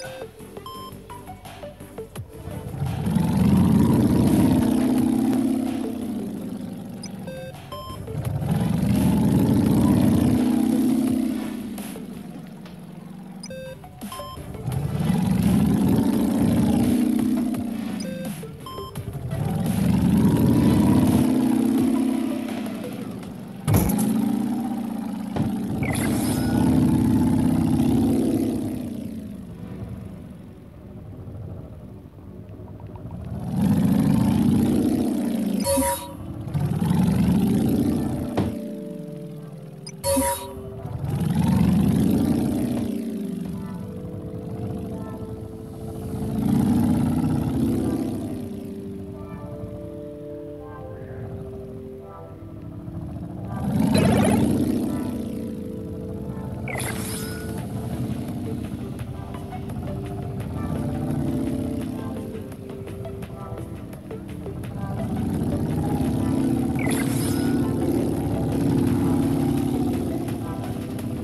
you